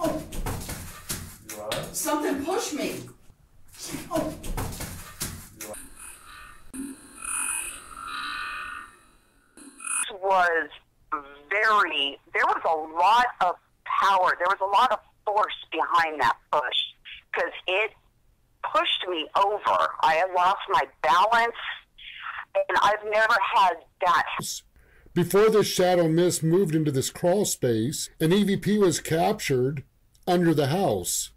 Oh, something pushed me. Oh, was very, there was a lot of power, there was a lot of force behind that push because it pushed me over. I had lost my balance, and I've never had that Before this shadow mist moved into this crawl space, an EVP was captured under the house.